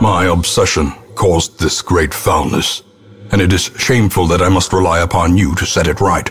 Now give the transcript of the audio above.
My obsession caused this great foulness, and it is shameful that I must rely upon you to set it right.